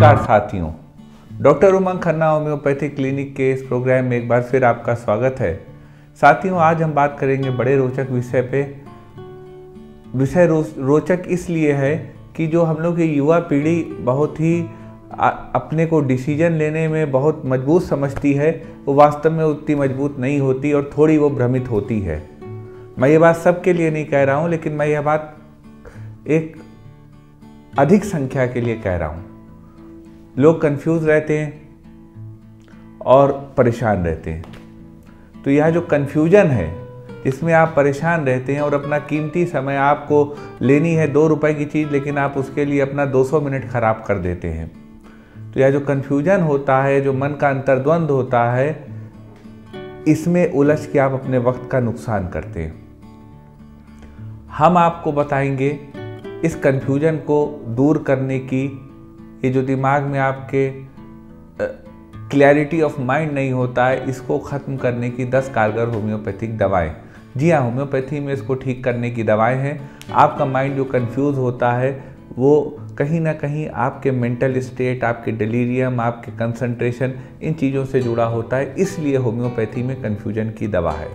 नमस्कार साथियों। Doctor Umang Khanna homoeopathy clinic के इस प्रोग्राम में एक बार फिर आपका स्वागत है। साथियों आज हम बात करेंगे बड़े रोचक विषय पे। विषय रो, रोचक इसलिए है कि जो हम लोग की युवा पीढ़ी बहुत ही आ, अपने को डिसीज़न लेने में बहुत मज़बूत समझती है वो वास्तव में उतनी मज़बूत नहीं होती और थोड़ी वो भ्रमित होती है। मैं ये बात सबके लिए नहीं कह रहा हूँ लेकिन मैं यह बात एक अधिक संख्या के लिए कह रहा हूँ। लोग कंफ्यूज रहते हैं और परेशान रहते हैं। तो यह जो कन्फ्यूज़न है, जिसमें आप परेशान रहते हैं और अपना कीमती समय आपको लेनी है दो रुपए की चीज़, लेकिन आप उसके लिए अपना 200 मिनट खराब कर देते हैं। तो यह जो कन्फ्यूज़न होता है, जो मन का अंतर्द्वंद होता है, इसमें उलझ के आप अपने वक्त का नुकसान करते हैं। हम आपको बताएँगे, इस कन्फ्यूज़न को दूर करने की ये जो दिमाग में आपके क्लैरिटी ऑफ़ माइंड नहीं होता है, इसको ख़त्म करने की 10 कारगर होम्योपैथिक दवाएँ। जी हाँ होम्योपैथी में इसको ठीक करने की दवाएँ हैं। आपका माइंड जो कंफ्यूज होता है, वो कहीं ना कहीं आपके मेंटल स्टेट आपके डिलीरियम आपके कंसंट्रेशन इन चीज़ों से जुड़ा होता है, इसलिए होम्योपैथी में कन्फ्यूज़न की दवा है।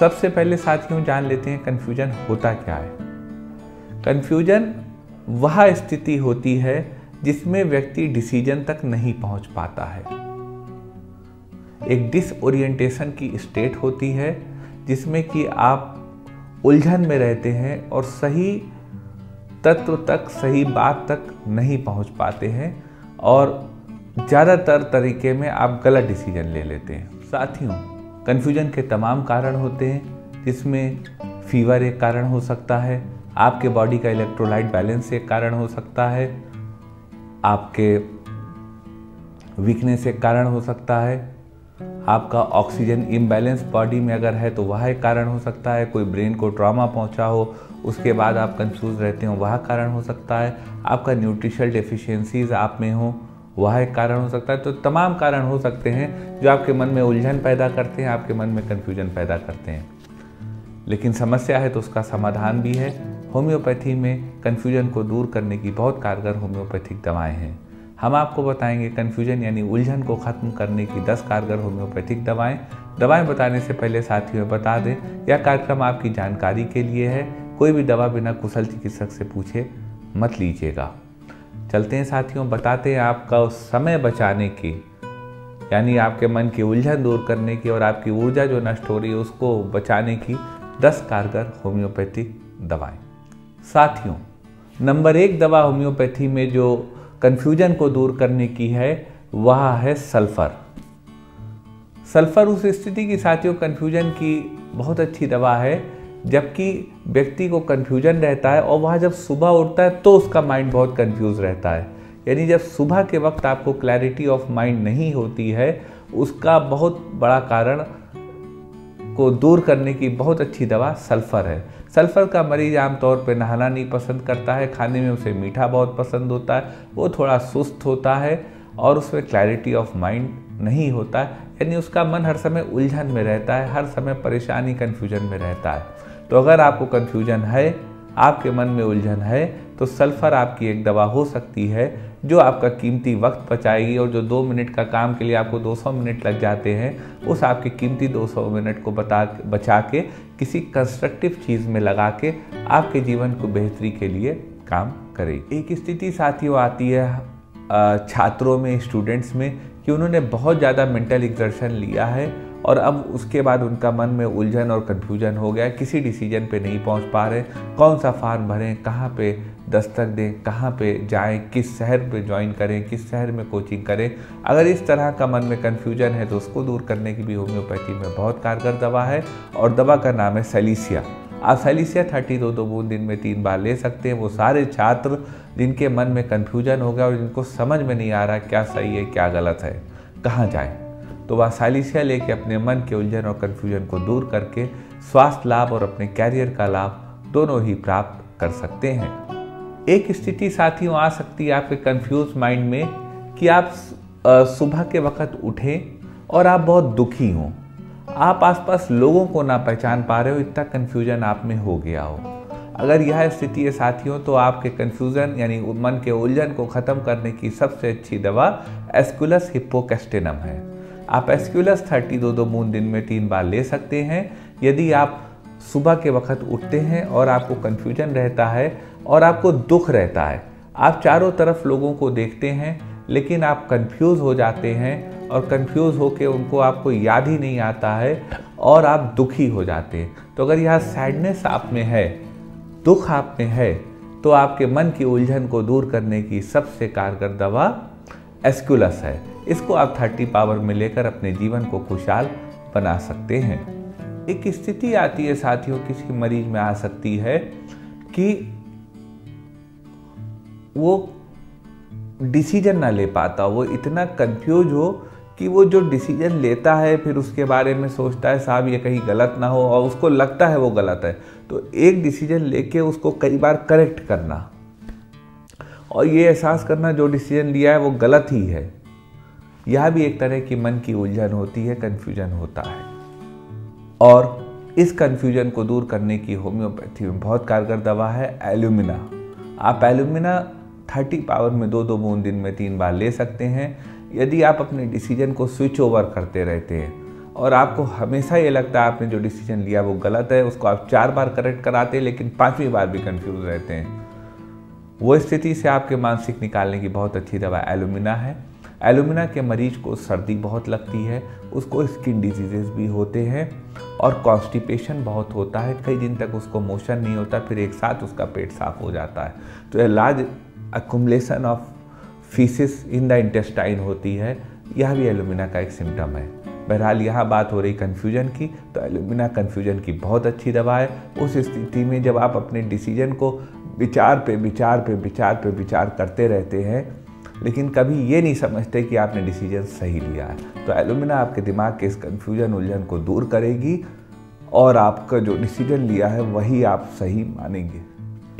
सबसे पहले साथियों जान लेते हैं कन्फ्यूज़न होता क्या है? कन्फ्यूज़न वह स्थिति होती है जिसमें व्यक्ति डिसीज़न तक नहीं पहुँच पाता है। एक डिसओरिएंटेशन की स्टेट होती है, जिसमें कि आप उलझन में रहते हैं और सही तत्व तक, सही बात तक नहीं पहुँच पाते हैं और ज़्यादातर तरीके में आप गलत डिसीज़न ले लेते हैं। साथियों कन्फ्यूज़न के तमाम कारण होते हैं, जिसमें फीवर एक कारण हो सकता है, आपके बॉडी का इलेक्ट्रोलाइट बैलेंस एक कारण हो सकता है आपके वीकनेस एक कारण हो सकता है। आपका ऑक्सीजन इम्बैलेंस बॉडी में अगर है तो वह एक कारण हो सकता है। कोई ब्रेन को ट्रॉमा पहुँचा हो, उसके बाद आप कंफ्यूज रहते हो, वह कारण हो सकता है। आपका न्यूट्रिशल डेफिशिएंसीज आप में हो, वह एक कारण हो सकता है। तो तमाम कारण हो सकते हैं जो आपके मन में उलझन पैदा करते हैं, आपके मन में कन्फ्यूज़न पैदा करते हैं। लेकिन समस्या है तो उसका समाधान भी है। होम्योपैथी में कन्फ्यूज़न को दूर करने की बहुत कारगर होम्योपैथिक दवाएँ हैं। हम आपको बताएँगे कन्फ्यूज़न यानी उलझन को ख़त्म करने की 10 कारगर होम्योपैथिक दवाएँ। दवाएँ बताने से पहले साथियों बता दें, यह कार्यक्रम आपकी जानकारी के लिए है। कोई भी दवा बिना कुशल चिकित्सक से पूछे मत लीजिएगा। चलते हैं साथियों, बताते हैं आपका समय बचाने की, यानी आपके मन की उलझन दूर करने की और आपकी ऊर्जा जो नष्ट हो रही है, उसको बचाने की 10 कारगर होम्योपैथिक दवाएँ। साथियों, नंबर एक दवा होम्योपैथी में जो कन्फ्यूज़न को दूर करने की है, वह है सल्फ़र। सल्फ़र उस स्थिति की साथियों कन्फ्यूज़न की बहुत अच्छी दवा है, जबकि व्यक्ति को कन्फ्यूज़न रहता है और वह जब सुबह उठता है तो उसका माइंड बहुत कन्फ्यूज़ रहता है। यानी जब सुबह के वक्त आपको क्लैरिटी ऑफ़ माइंड नहीं होती है, उसका बहुत बड़ा कारण को दूर करने की बहुत अच्छी दवा सल्फ़र है। सल्फ़र का मरीज़ आमतौर पर नहाना नहीं पसंद करता है, खाने में उसे मीठा बहुत पसंद होता है, वो थोड़ा सुस्त होता है और उसमें क्लैरिटी ऑफ़ माइंड नहीं होता, यानी उसका मन हर समय उलझन में रहता है, हर समय परेशानी कन्फ्यूज़न में रहता है। तो अगर आपको कन्फ्यूज़न है, आपके मन में उलझन है तो सल्फ़र आपकी एक दवा हो सकती है, जो आपका कीमती वक्त बचाएगी और जो दो मिनट का काम के लिए आपको 200 मिनट लग जाते हैं, उस आपके कीमती 200 मिनट को बता बचा के, किसी कंस्ट्रक्टिव चीज़ में लगा के, आपके जीवन को बेहतरी के लिए काम करेगी। एक स्थिति साथियों आती है छात्रों में स्टूडेंट्स में, कि उन्होंने बहुत ज़्यादा मेंटल एग्जर्शन लिया है और अब उसके बाद उनका मन में उलझन और कन्फ्यूज़न हो गया किसी डिसीज़न पे नहीं पहुँच पा रहे। कौन सा फार्म भरें? कहाँ पे दस्तक दें? कहाँ पे जाएँ? किस शहर पे ज्वाइन करें? किस शहर में कोचिंग करें? अगर इस तरह का मन में कन्फ्यूज़न है तो उसको दूर करने की भी होम्योपैथी में बहुत कारगर दवा है और दवा का नाम है सेलिसिया आप सेलिसिया थर्टी दो दो बूंद दिन में तीन बार ले सकते हैं। वो सारे छात्र जिनके मन में कन्फ्यूज़न हो गया और जिनको समझ में नहीं आ रहा क्या सही है, क्या गलत है, कहाँ जाएँ? तो वह सालिसिया लेके अपने मन के उलझन और कन्फ्यूज़न को दूर करके स्वास्थ्य लाभ और अपने कैरियर का लाभ दोनों ही प्राप्त कर सकते हैं। एक स्थिति साथियों आ सकती है आपके कंफ्यूज माइंड में कि आप सुबह के वक्त उठें और आप बहुत दुखी हों। आप आसपास लोगों को ना पहचान पा रहे हो, इतना कन्फ्यूज़न आप में हो गया हो। अगर यह स्थिति है साथियों तो आपके कन्फ्यूज़न यानी मन के उलझन को ख़त्म करने की सबसे अच्छी दवा एस्कुलस हिप्पोकेस्टेनम है। आप एस्क्यूलस थर्टी दो दो बूंद दिन में तीन बार ले सकते हैं। यदि आप सुबह के वक्त उठते हैं और आपको कन्फ्यूज़न रहता है और आपको दुख रहता है, आप चारों तरफ़ लोगों को देखते हैं, लेकिन आप कंफ्यूज हो जाते हैं और कंफ्यूज होकर उनको आपको याद ही नहीं आता है और आप दुखी हो जाते हैं। तो अगर यह सैडनेस आप में है, दुख आप में है तो आपके मन की उलझन को दूर करने की सबसे कारगर दवा एस्कुलस है। इसको आप थर्टी पावर में लेकर अपने जीवन को खुशहाल बना सकते हैं। एक स्थिति आती है साथियों, किसी मरीज़ में आ सकती है कि वो डिसीज़न ना ले पाता वो इतना कंफ्यूज हो कि वो जो डिसीज़न लेता है, फिर उसके बारे में सोचता है, साहब ये कहीं गलत ना हो और उसको लगता है वो गलत है। तो एक डिसीज़न लेके उसको कई बार करेक्ट करना। और ये एहसास करना जो डिसीज़न लिया है वो गलत ही है। यह भी एक तरह की मन की उलझन होती है कन्फ्यूज़न होता है। और इस कन्फ्यूज़न को दूर करने की होम्योपैथी में बहुत कारगर दवा है एल्यूमिना आप एल्यूमिना थर्टी पावर में दो दो बूंद दिन में तीन बार ले सकते हैं। यदि आप अपने डिसीज़न को स्विच ओवर करते रहते हैं और आपको हमेशा ये लगता है आपने जो डिसीज़न लिया वो गलत है, उसको आप चार बार करेक्ट कराते हैं, लेकिन पाँचवीं बार भी कंफ्यूज रहते हैं। वो स्थिति से आपके मानसिक निकालने की बहुत अच्छी दवा एलुमिना है। एलुमिना के मरीज़ को सर्दी बहुत लगती है, उसको स्किन डिजीजेस भी होते हैं और कॉन्स्टिपेशन बहुत होता है। कई दिन तक उसको मोशन नहीं होता, फिर एक साथ उसका पेट साफ़ हो जाता है। तो यह large accumulation of faeces in the intestine होती है। यह भी एलुमिना का एक सिम्टम है। बहरहाल, यहाँ बात हो रही कन्फ्यूज़न की तो एलुमिना कन्फ्यूज़न की बहुत अच्छी दवा है। उस स्थिति में जब आप अपने डिसीज़न को विचार पे विचार पे विचार पे, विचार करते रहते हैं, लेकिन कभी ये नहीं समझते कि आपने डिसीज़न सही लिया है। तो एलुमिना आपके दिमाग के इस कन्फ्यूज़न उलझन को दूर करेगी और आपका जो डिसीज़न लिया है, वही आप सही मानेंगे।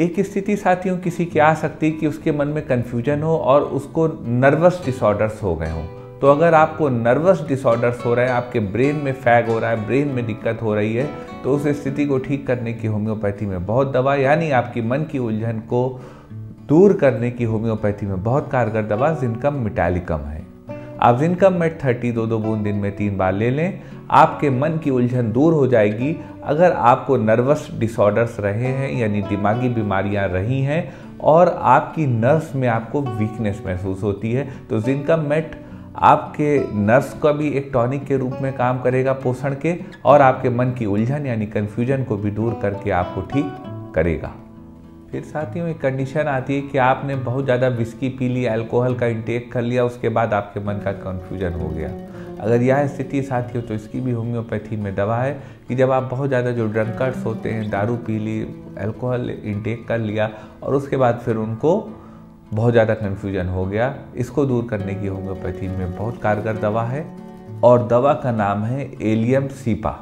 एक स्थिति साथियों, किसी की आ सकती है कि उसके मन में कन्फ्यूज़न हो और उसको नर्वस डिसऑर्डर्स हो गए हों। तो अगर आपको नर्वस डिसऑर्डर्स हो रहे हैं, आपके ब्रेन में फैग हो रहा है ब्रेन में दिक्कत हो रही है तो उस स्थिति को ठीक करने की होम्योपैथी में बहुत दवा, यानी आपकी मन की उलझन को दूर करने की होम्योपैथी में बहुत कारगर दवा जिनकम मिटालिकम है। आप जिनकम मेट थर्टी दो दो बूंद दिन में तीन बार ले लें, आपके मन की उलझन दूर हो जाएगी। अगर आपको नर्वस डिसऑर्डर्स रहे हैं, यानी दिमागी बीमारियाँ रही हैं, और आपकी नर्व्स में आपको वीकनेस महसूस होती है तो जिनकम मेट आपके नर्व्स का भी एक टॉनिक के रूप में काम करेगा पोषण के और आपके मन की उलझन यानी कन्फ्यूज़न को भी दूर करके आपको ठीक करेगा। फिर साथियों, एक कंडीशन आती है कि आपने बहुत ज़्यादा विस्की पी ली अल्कोहल का इंटेक कर लिया, उसके बाद आपके मन का कन्फ्यूज़न हो गया। अगर यह स्थिति साथी हो तो इसकी भी होम्योपैथी में दवा है कि जब आप बहुत ज़्यादा जो ड्रंकर्स होते हैं, दारू पी ली अल्कोहल इंटेक कर लिया और उसके बाद फिर उनको बहुत ज़्यादा कन्फ्यूज़न हो गया। इसको दूर करने की होम्योपैथी में बहुत कारगर दवा है और दवा का नाम है allium cepa.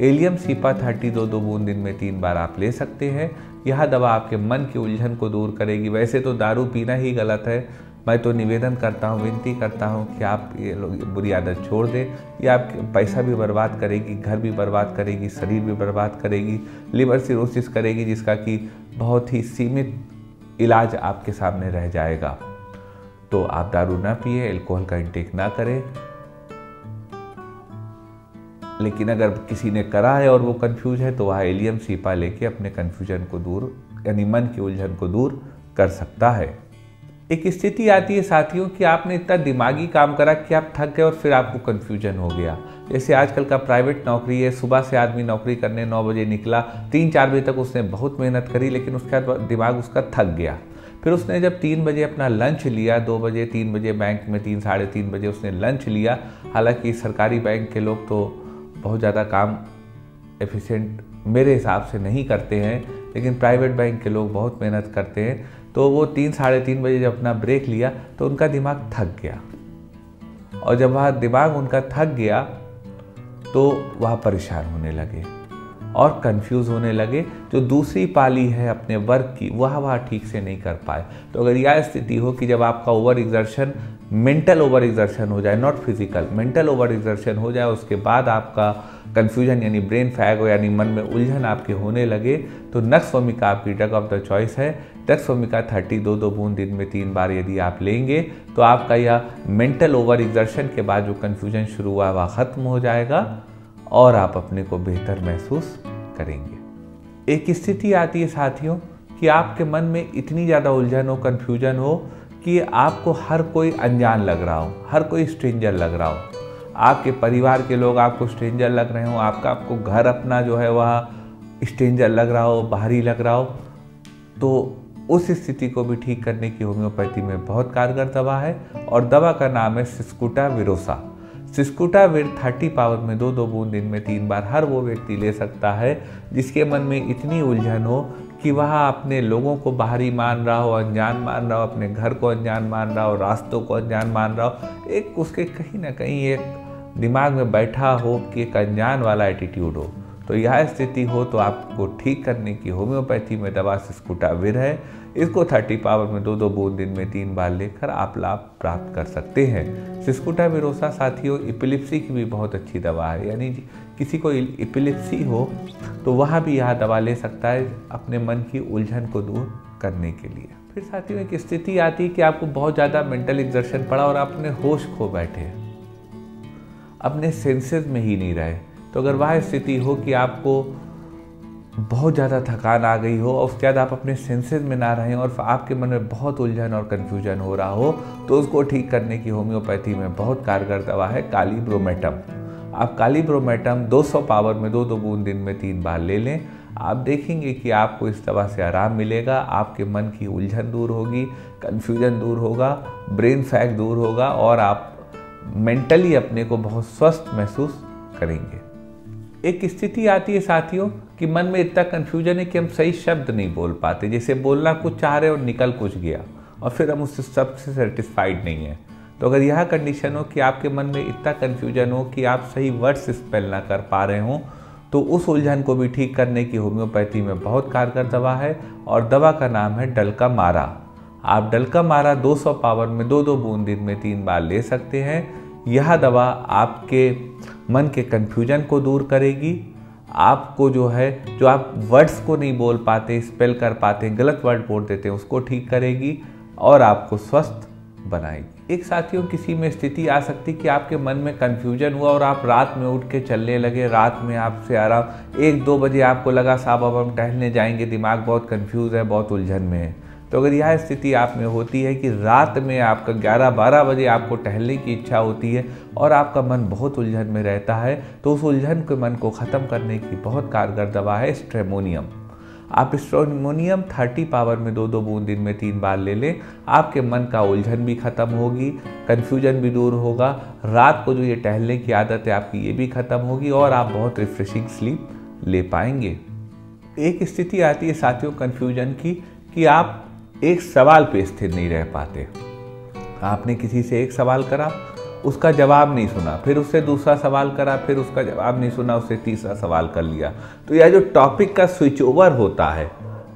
Allium cepa thirty दो दो बूंद दिन में तीन बार आप ले सकते हैं। यह दवा आपके मन की उलझन को दूर करेगी। वैसे तो दारू पीना ही गलत है। मैं तो निवेदन करता हूँ, विनती करता हूँ कि आप ये लोग बुरी आदत छोड़ दें। ये आप पैसा भी बर्बाद करेगी, घर भी बर्बाद करेगी, शरीर भी बर्बाद करेगी, लिवर सिरोसिस करेगी, जिसका कि बहुत ही सीमित इलाज आपके सामने रह जाएगा। तो आप दारू ना पिए एल्कोहल का इंटेक ना करें। लेकिन अगर किसी ने करा है और वो कंफ्यूज है तो वह एलियम सीपा लेके अपने कंफ्यूजन को दूर, यानी मन की उलझन को दूर कर सकता है। एक स्थिति आती है साथियों कि आपने इतना दिमागी काम करा कि आप थक गए और फिर आपको कन्फ्यूज़न हो गया। जैसे आजकल का प्राइवेट नौकरी है, सुबह से आदमी नौकरी करने नौ बजे निकला, तीन चार बजे तक उसने बहुत मेहनत करी, लेकिन उसके बाद दिमाग उसका थक गया। फिर उसने जब तीन बजे अपना लंच लिया, दो बजे, तीन बजे बैंक में तीन, साढ़े तीन बजे उसने लंच लिया। हालाँकि सरकारी बैंक के लोग तो बहुत ज़्यादा काम एफिशिएंट मेरे हिसाब से नहीं करते हैं, लेकिन प्राइवेट बैंक के लोग बहुत मेहनत करते हैं। तो वो तीन, साढ़े तीन बजे जब अपना ब्रेक लिया तो उनका दिमाग थक गया। और जब वह दिमाग उनका थक गया तो वह परेशान होने लगे और कंफ्यूज होने लगे। जो दूसरी पाली है अपने वर्क की, वह वह ठीक से नहीं कर पाए। तो अगर यह स्थिति हो कि जब आपका over exertion mental over exertion हो जाए not physical mental over exertion हो जाए, उसके बाद आपका कन्फ्यूज़न यानी ब्रेन फैग हो यानी मन में उलझन आपके होने लगे तो नक्स वोमिका आपकी ड्रग ऑफ़ द चॉइस है। नक्स वोमिका थर्टी दो दो बूंद दिन में तीन बार यदि आप लेंगे तो आपका यह मेंटल ओवर एग्जर्शन के बाद जो कन्फ्यूज़न शुरू हुआ, वह ख़त्म हो जाएगा और आप अपने को बेहतर महसूस करेंगे। एक स्थिति आती है साथियों कि आपके मन में इतनी ज़्यादा उलझन हो कन्फ्यूज़न हो कि आपको हर कोई अनजान लग रहा हो, हर कोई स्ट्रेंजर लग रहा हो। आपके परिवार के लोग आपको स्ट्रेंजर लग रहे हो, आपका, आपको घर अपना जो है वह स्ट्रेंजर लग रहा हो, बाहरी लग रहा हो तो उस स्थिति को भी ठीक करने की होम्योपैथी में बहुत कारगर दवा है और दवा का नाम है सिस्कुटा विरोसा। सिस्कुटा विर थर्टी पावर में दो दो बूंद दिन में तीन बार हर वो व्यक्ति ले सकता है, जिसके मन में इतनी उलझन हो कि वह अपने लोगों को बाहरी मान रहा हो, अनजान मान रहा हो, अपने घर को अनजान मान रहा हो, रास्तों को अनजान मान रहा हो, एक उसके कहीं ना कहीं एक दिमाग में बैठा हो कि एक अनजान वाला एटीट्यूड हो। तो यह स्थिति हो तो आपको ठीक करने की होम्योपैथी में दवा सिस्कुटाविर है। इसको 30 पावर में दो दो बूंद दिन में तीन बार लेकर आप लाभ प्राप्त कर सकते हैं। सिस्कुटाविरोसा साथियों इपिलिप्सी की भी बहुत अच्छी दवा है। यानी किसी को इपिलिप्सी हो तो वह भी यह दवा ले सकता है अपने मन की उलझन को दूर करने के लिए। फिर साथियों, एक स्थिति आती है कि आपको बहुत ज़्यादा मेंटल एग्जर्शन पड़ा और आप अपने होश खो बैठे। अपने सेंसेस में ही नहीं रहे। तो अगर वह स्थिति हो कि आपको बहुत ज़्यादा थकान आ गई हो और बाद आप अपने सेंसेस में ना रहें और आपके मन में बहुत उलझन और कन्फ्यूज़न हो रहा हो तो उसको ठीक करने की होम्योपैथी में बहुत कारगर दवा है काली ब्रोमेटम आप काली ब्रोमेटम 200 पावर में दो दो बूंद दिन में तीन बार ले लें। आप देखेंगे कि आपको इस दवा से आराम मिलेगा, आपके मन की उलझन दूर होगी कन्फ्यूज़न दूर होगा ब्रेन फैक दूर होगा और आप मेंटली अपने को बहुत स्वस्थ महसूस करेंगे। एक स्थिति आती है साथियों कि मन में इतना कन्फ्यूज़न है कि हम सही शब्द नहीं बोल पाते। जैसे बोलना कुछ चाह रहे और निकल कुछ गया और फिर हम उससे शब्द से सेटिस्फाइड नहीं है। तो अगर यह कंडीशन हो कि आपके मन में इतना कन्फ्यूज़न हो कि आप सही वर्ड्स स्पेल ना कर पा रहे हों तो उस उलझन को भी ठीक करने की होम्योपैथी में बहुत कारगर दवा है और दवा का नाम है डलका मारा आप डलका मारा 200 पावर में दो दो बूंद दिन में तीन बार ले सकते हैं। यह दवा आपके मन के कन्फ्यूज़न को दूर करेगी। आपको जो है, जो आप वर्ड्स को नहीं बोल पाते स्पेल कर पाते, गलत वर्ड बोल देते हैं उसको ठीक करेगी और आपको स्वस्थ बनाएगी। एक साथियों, किसी में स्थिति आ सकती कि आपके मन में कन्फ्यूज़न हुआ और आप रात में उठ के चलने लगे, रात में आपसे आराम, एक दो बजे आपको लगा, साहब अब हम टहलने जाएँगे, दिमाग बहुत कन्फ्यूज़ है, बहुत उलझन में है। तो अगर यह स्थिति आप में होती है कि रात में आपका 11-12 बजे आपको टहलने की इच्छा होती है और आपका मन बहुत उलझन में रहता है तो उस उलझन के मन को ख़त्म करने की बहुत कारगर दवा है स्ट्रेमोनियम। आप स्ट्रेमोनियम 30 पावर में दो दो बूंद दिन में तीन बार ले लें, आपके मन का उलझन भी ख़त्म होगी कन्फ्यूज़न भी दूर होगा, रात को जो ये टहलने की आदत है आपकी ये भी ख़त्म होगी और आप बहुत रिफ्रेशिंग स्लीप ले पाएँगे। एक स्थिति आती है साथियों कन्फ्यूज़न की कि आप एक सवाल पे स्थिर नहीं रह पाते। आपने किसी से एक सवाल करा, उसका जवाब नहीं सुना, फिर उससे दूसरा सवाल करा, फिर उसका जवाब नहीं सुना, उससे तीसरा सवाल कर लिया। तो यह जो टॉपिक का स्विच ओवर होता है,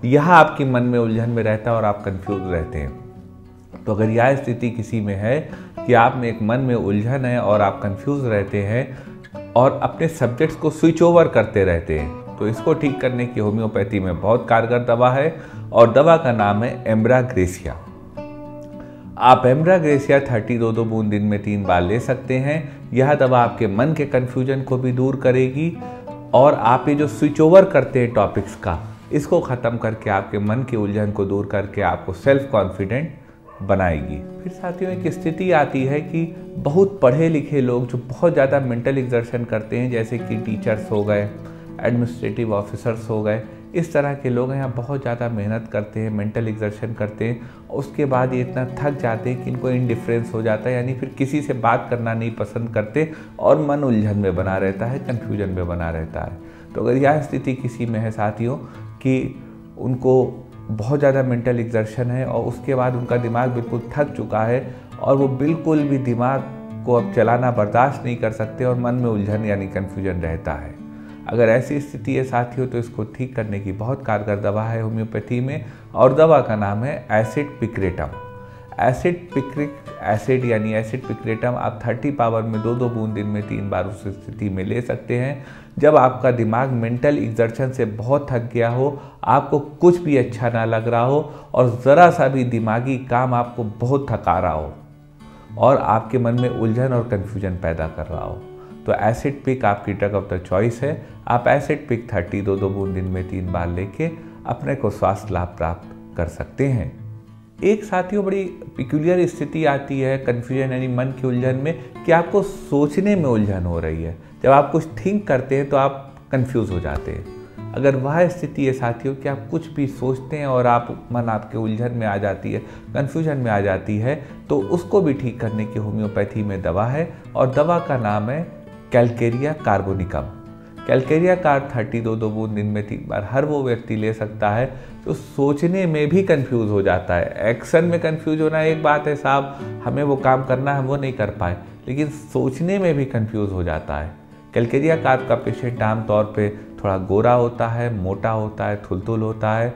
यह आपके मन में उलझन में रहता है और आप कंफ्यूज रहते हैं। तो अगर यह स्थिति किसी में है कि आप में एक मन में उलझन है और आप कंफ्यूज रहते हैं और अपने सब्जेक्ट्स को स्विच ओवर करते रहते हैं तो इसको ठीक करने की होम्योपैथी में बहुत कारगर दवा है। और दवा का नाम है एम्ब्रा ग्रेसिया आप एम्ब्रा ग्रेसिया थर्टी दो दो बूंद दिन में तीन बार ले सकते हैं। यह दवा आपके मन के कन्फ्यूज़न को भी दूर करेगी और आप ये जो स्विच ओवर करते हैं टॉपिक्स का, इसको ख़त्म करके आपके मन की उलझन को दूर करके आपको सेल्फ कॉन्फिडेंट बनाएगी। फिर साथियों, एक स्थिति आती है कि बहुत पढ़े लिखे लोग जो बहुत ज़्यादा मेंटल एग्जर्शन करते हैं, जैसे कि टीचर्स हो गए एडमिनिस्ट्रेटिव ऑफिसर्स हो गए इस तरह के लोग यहाँ बहुत ज़्यादा मेहनत करते हैं मेंटल एग्जर्शन करते हैं, उसके बाद ये इतना थक जाते हैं कि इनको इनडिफरेंस हो जाता है, यानी फिर किसी से बात करना नहीं पसंद करते और मन उलझन में बना रहता है कन्फ्यूज़न में बना रहता है। तो अगर यह स्थिति किसी में है साथियों, कि उनको बहुत ज़्यादा मेंटल एग्जर्शन है और उसके बाद उनका दिमाग बिल्कुल थक चुका है और वो बिल्कुल भी दिमाग को अब चलाना बर्दाश्त नहीं कर सकते और मन में उलझन यानी कन्फ्यूज़न रहता है। अगर ऐसी स्थिति है साथियों तो इसको ठीक करने की बहुत कारगर दवा है होम्योपैथी में, और दवा का नाम है acid picratum. Acid picric acid यानी एसिड पिक्रेटम आप 30 पावर में दो दो बूंद दिन में तीन बार उस स्थिति में ले सकते हैं। जब आपका दिमाग मेंटल एग्जर्शन से बहुत थक गया हो, आपको कुछ भी अच्छा ना लग रहा हो, और ज़रा सा भी दिमागी काम आपको बहुत थका रहा हो, और आपके मन में उलझन और कन्फ्यूज़न पैदा कर रहा हो। तो एसिड पिक आपकी ड्रग ऑफ़ द चॉइस है। आप एसिड पिक थर्टी दो दो बूंद दिन में तीन बार लेके अपने को स्वास्थ्य लाभ प्राप्त कर सकते हैं। एक साथियों, बड़ी पिक्यूलियर स्थिति आती है कन्फ्यूज़न यानी मन की उलझन में कि आपको सोचने में उलझन हो रही है। जब आप कुछ थिंक करते हैं तो आप कन्फ्यूज़ हो जाते हैं। अगर वह स्थिति है साथियों कि आप कुछ भी सोचते हैं और आप, मन आपके उलझन में आ जाती है कन्फ्यूज़न में आ जाती है तो उसको भी ठीक करने की होम्योपैथी में दवा है और दवा का नाम है Calcarea carbonicum. Calcarea carb thirty दो दो बूंद दिन में तीन बार हर वो व्यक्ति ले सकता है तो सोचने में भी कंफ्यूज हो जाता है। एक्शन में कंफ्यूज होना एक बात है साहब, हमें वो काम करना है वो नहीं कर पाए, लेकिन सोचने में भी कंफ्यूज हो जाता है। कैलकेरिया कार्प का पेशेंट आमतौर पे थोड़ा गोरा होता है, मोटा होता है थुलथुल होता है।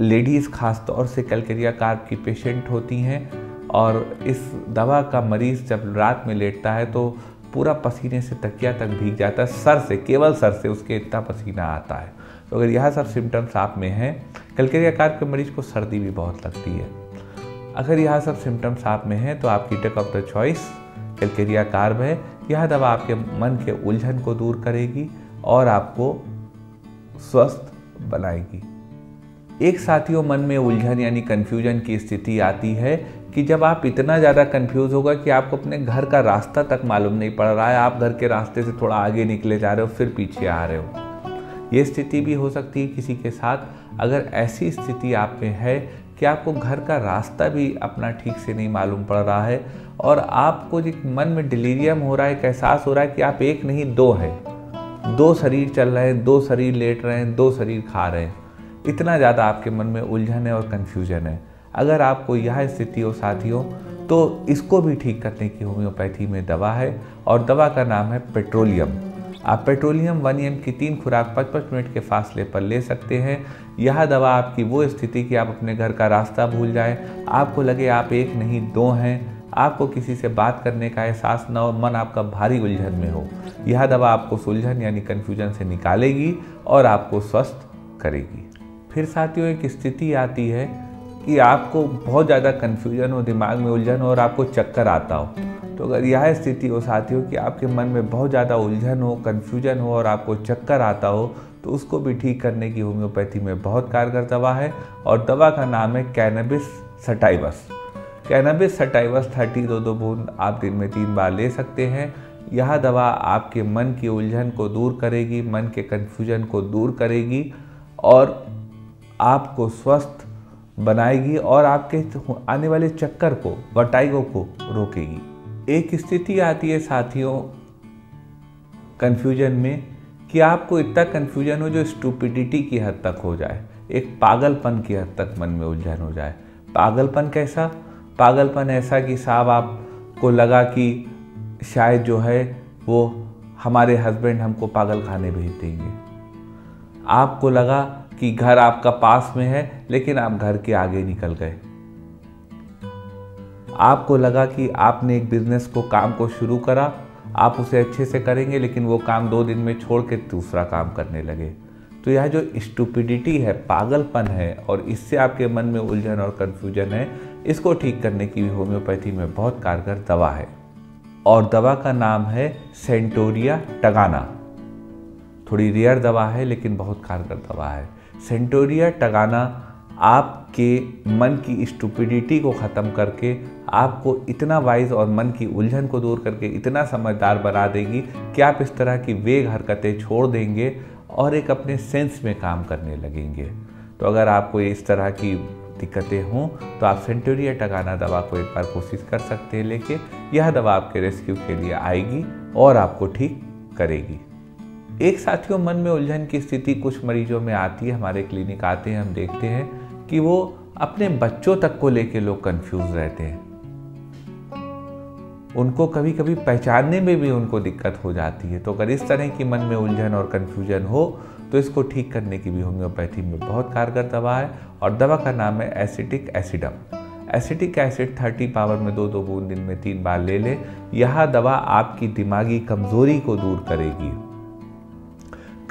लेडीज़ खास तौर से कैलकेरिया कार्प की पेशेंट होती हैं, और इस दवा का मरीज़ जब रात में लेटता है तो पूरा पसीने से तकिया तक भीग जाता है, सर से, केवल सर से उसके इतना पसीना आता है। तो अगर यह सब सिम्टम्स आप में हैं कलकेरिया कार्प के मरीज़ को सर्दी भी बहुत लगती है। अगर यह सब सिम्टम्स आप में हैं तो आपकी take of the choice calcarea carb है यह दवा आपके मन के उलझन को दूर करेगी और आपको स्वस्थ बनाएगी। एक साथियों, मन में उलझन यानी कन्फ्यूज़न की स्थिति आती है कि जब आप इतना ज़्यादा कंफ्यूज होगा कि आपको अपने घर का रास्ता तक मालूम नहीं पड़ रहा है, आप घर के रास्ते से थोड़ा आगे निकले जा रहे हो, फिर पीछे आ रहे हो। ये स्थिति भी हो सकती है किसी के साथ। अगर ऐसी स्थिति आप में है कि आपको घर का रास्ता भी अपना ठीक से नहीं मालूम पड़ रहा है और आपको एक मन में डिलीरियम हो रहा है, एक एहसास हो रहा है कि आप एक नहीं, दो हैं। दो शरीर चल रहे हैं, दो शरीर लेट रहे हैं, दो शरीर खा रहे हैं। इतना ज़्यादा आपके मन में उलझन है और कन्फ्यूज़न है। अगर आपको यह स्थिति हो साथियों तो इसको भी ठीक करने की होम्योपैथी में दवा है और दवा का नाम है पेट्रोलियम। आप पेट्रोलियम वन एम की तीन खुराक पच मिनट के फासले पर ले सकते हैं। यह दवा आपकी वो स्थिति कि आप अपने घर का रास्ता भूल जाएँ। आपको लगे आप एक नहीं, दो हैं। आपको किसी से बात करने का एहसास न हो, मन आपका भारी उलझन में हो। यह दवा आपको सुलझन यानी कन्फ्यूज़न से निकालेगी और आपको स्वस्थ करेगी। फिर साथियों, एक स्थिति आती है कि आपको बहुत ज़्यादा कन्फ्यूज़न हो, दिमाग में उलझन हो और आपको चक्कर आता हो। तो अगर यह स्थिति हो साथियों कि आपके मन में बहुत ज़्यादा उलझन हो कन्फ्यूज़न हो और आपको चक्कर आता हो तो उसको भी ठीक करने की होम्योपैथी में बहुत कारगर दवा है और दवा का नाम है cannabis sativa cannabis sativa thirty दो दो बूंद आप दिन में तीन बार ले सकते हैं। यह दवा आपके मन की उलझन को दूर करेगी, मन के कन्फ्यूज़न को दूर करेगी और आपको स्वस्थ बनाएगी और आपके आने वाले चक्कर को वटाइगो को रोकेगी। एक स्थिति आती है साथियों कंफ्यूजन में, कि आपको इतना कंफ्यूजन हो जो स्टूपिडिटी की हद तक हो जाए, एक पागलपन की हद तक मन में उलझन हो जाए। पागलपन कैसा? पागलपन ऐसा कि साहब आपको लगा कि शायद जो है वो हमारे हस्बैंड हमको पागल खाने भेज देंगे। आपको लगा कि घर आपका पास में है, लेकिन आप घर के आगे निकल गए। आपको लगा कि आपने एक बिज़नेस को, काम को शुरू करा, आप उसे अच्छे से करेंगे, लेकिन वो काम दो दिन में छोड़ के दूसरा काम करने लगे। तो यह जो स्टूपिडिटी है, पागलपन है, और इससे आपके मन में उलझन और कन्फ्यूज़न है, इसको ठीक करने की भी होम्योपैथी में बहुत कारगर दवा है। और दवा का नाम है सेंटोरिया टगाना थोड़ी रेयर दवा है, लेकिन बहुत कारगर दवा है। सेंटोरिया टगाना आपके मन की स्टूपिडिटी को ख़त्म करके, आपको इतना वाइज और मन की उलझन को दूर करके इतना समझदार बना देगी कि आप इस तरह की वेग हरकतें छोड़ देंगे और एक अपने सेंस में काम करने लगेंगे। तो अगर आपको इस तरह की दिक्कतें हों तो आप सेंटोरिया टगाना दवा को एक बार कोशिश कर सकते हैं लेके। यह दवा आपके रेस्क्यू के लिए आएगी और आपको ठीक करेगी। एक साथियों, मन में उलझन की स्थिति कुछ मरीजों में आती है, हमारे क्लिनिक आते हैं, हम देखते हैं कि वो अपने बच्चों तक को लेके लोग कंफ्यूज रहते हैं। उनको कभी कभी पहचानने में भी उनको दिक्कत हो जाती है। तो अगर इस तरह की मन में उलझन और कन्फ्यूज़न हो तो इसको ठीक करने की भी होम्योपैथी में बहुत कारगर दवा है और दवा का नाम है acetic acidum. Acetic acid 30 power में दो दो बूंद दिन में तीन बार ले लें। यह दवा आपकी दिमागी कमज़ोरी को दूर करेगी।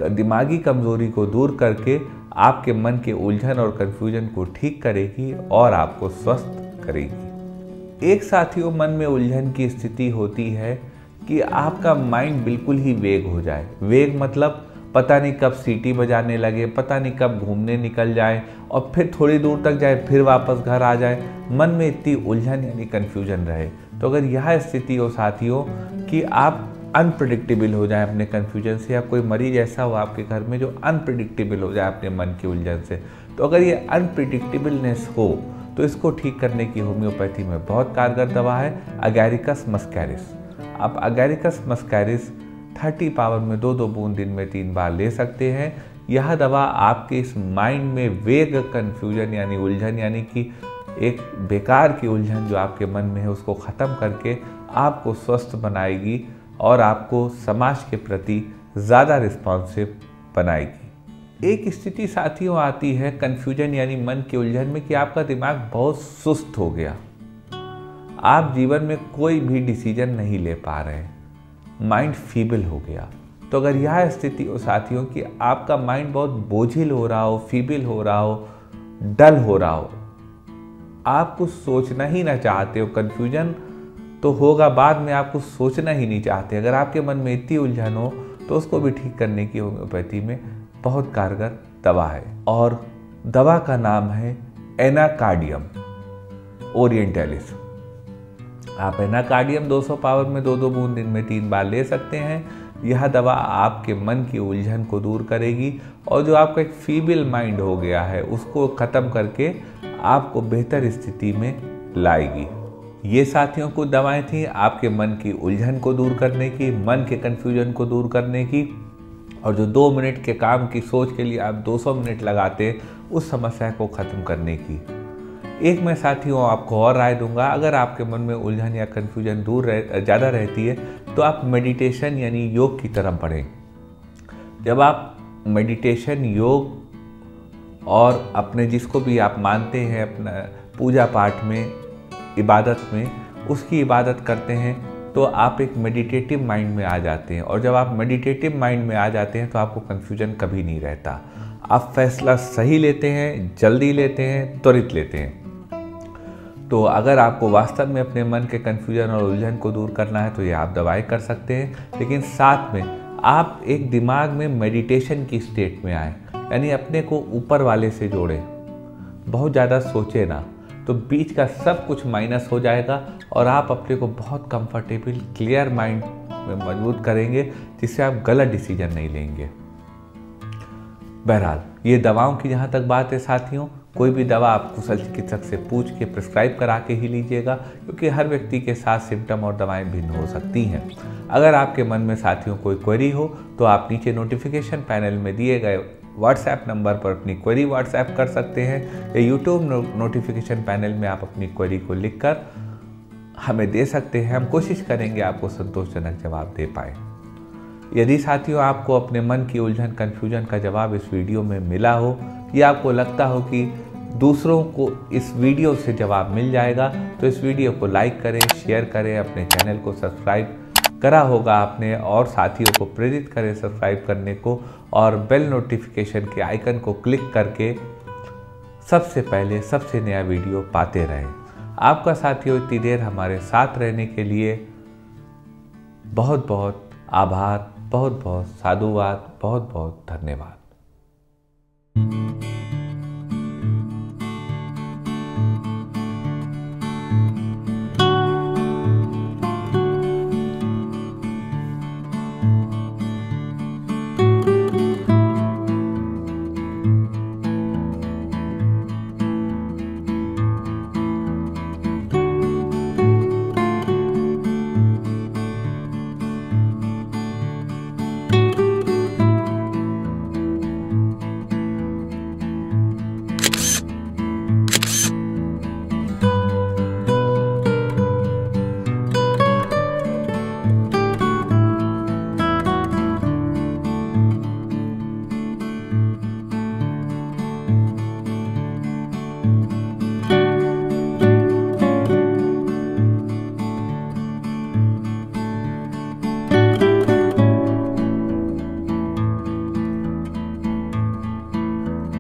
दिमागी कमज़ोरी को दूर करके आपके मन के उलझन और कन्फ्यूज़न को ठीक करेगी और आपको स्वस्थ करेगी। एक साथियों, मन में उलझन की स्थिति होती है कि आपका माइंड बिल्कुल ही वेग हो जाए। वेग मतलब पता नहीं कब सीटी बजाने लगे, पता नहीं कब घूमने निकल जाए और फिर थोड़ी दूर तक जाए, फिर वापस घर आ जाए। मन में इतनी उलझन यानी कन्फ्यूज़न रहे। तो अगर यह स्थिति हो साथियों कि आप अनप्रडिक्टेबल हो जाए अपने कन्फ्यूज़न से, या कोई मरीज़ ऐसा हो आपके घर में जो अनप्रडिक्टेबल हो जाए अपने मन की उलझन से। तो अगर ये अनप्रडिक्टेबलनेस हो तो इसको ठीक करने की होम्योपैथी में बहुत कारगर दवा है अगैरिकस मस्कैरिस आप अगैरिकस मस्कैरिस 30 पावर में दो दो बूंद दिन में तीन बार ले सकते हैं। यह दवा आपके इस माइंड में वेग कन्फ्यूज़न यानी उलझन, यानी कि एक बेकार की उलझन जो आपके मन में है, उसको ख़त्म करके आपको स्वस्थ बनाएगी। और आपको समाज के प्रति ज़्यादा रिस्पॉन्सिव बनाएगी। एक स्थिति साथियों आती है कन्फ्यूज़न यानी मन की उलझन में कि आपका दिमाग बहुत सुस्त हो गया। आप जीवन में कोई भी डिसीज़न नहीं ले पा रहे माइंड फीबल हो गया। तो अगर यह स्थिति हो साथियों कि आपका माइंड बहुत बोझिल हो रहा हो फीबल हो रहा हो डल हो रहा हो, आप कुछ सोचना ही ना चाहते हो। कन्फ्यूज़न तो होगा बाद में आप कुछ सोचना ही नहीं चाहते। अगर आपके मन में इतनी उलझन हो तो उसको भी ठीक करने की होम्योपैथी में बहुत कारगर दवा है। और दवा का नाम है एनाकार्डियम, ओरिएंटलिस। आप एनाकार्डियम 200 पावर में दो दो बूंद दिन में तीन बार ले सकते हैं। यह दवा आपके मन की उलझन को दूर करेगी और जो आपका एक फीबल माइंड हो गया है, उसको ख़त्म करके आपको बेहतर स्थिति में लाएगी। ये साथियों को दवाएँ थी आपके मन की उलझन को दूर करने की, मन के कन्फ्यूज़न को दूर करने की। और जो दो मिनट के काम की सोच के लिए आप 200 मिनट लगाते, उस समस्या को ख़त्म करने की। एक मैं साथियों आपको और राय दूँगा, अगर आपके मन में उलझन या कन्फ्यूज़न दूर रह, ज़्यादा रहती है तो आप मेडिटेशन यानी योग की तरफ़ बढ़ें। जब आप मेडिटेशन योग और अपने जिसको भी आप मानते हैं, अपना पूजा पाठ में इबादत में, उसकी इबादत करते हैं तो आप एक मेडिटेटिव माइंड में आ जाते हैं। और जब आप मेडिटेटिव माइंड में आ जाते हैं तो आपको कन्फ्यूज़न कभी नहीं रहता। आप फैसला सही लेते हैं, जल्दी लेते हैं, त्वरित लेते हैं। तो अगर आपको वास्तव में अपने मन के कन्फ्यूज़न और उलझन को दूर करना है तो ये आप दवाई कर सकते हैं। लेकिन साथ में, आप एक दिमाग में मेडिटेशन की स्टेट में आए। यानी अपने को ऊपर वाले से जोड़ें। बहुत ज़्यादा सोचे ना। तो बीच का सब कुछ माइनस हो जाएगा और आप अपने को बहुत कंफर्टेबल क्लियर माइंड में मज़बूत करेंगे, जिससे आप गलत डिसीज़न नहीं लेंगे। बहरहाल, ये दवाओं की जहाँ तक बात है साथियों, कोई भी दवा आप कुशल चिकित्सक से पूछ के प्रिस्क्राइब करा के ही लीजिएगा, क्योंकि हर व्यक्ति के साथ सिम्टम और दवाएँ भिन्न हो सकती हैं। अगर आपके मन में साथियों कोई क्वेरी हो तो आप नीचे नोटिफिकेशन पैनल में दिए गए व्हाट्सएप नंबर पर अपनी क्वेरी व्हाट्सएप कर सकते हैं। या यूट्यूब नोटिफिकेशन पैनल में आप अपनी क्वेरी को लिखकर हमें दे सकते हैं। हम कोशिश करेंगे आपको संतोषजनक जवाब दे पाए। यदि साथियों, आपको अपने मन की उलझन कन्फ्यूज़न का जवाब इस वीडियो में मिला हो, या आपको लगता हो कि दूसरों को इस वीडियो से जवाब मिल जाएगा तो इस वीडियो को लाइक करें शेयर करें, अपने चैनल को सब्सक्राइब करा होगा आपने और साथियों को प्रेरित करें सब्सक्राइब करने को और बेल नोटिफिकेशन के आइकन को क्लिक करके सबसे पहले सबसे नया वीडियो पाते रहें। आपका साथियों, इतनी देर हमारे साथ रहने के लिए बहुत बहुत आभार बहुत बहुत साधुवाद बहुत बहुत धन्यवाद।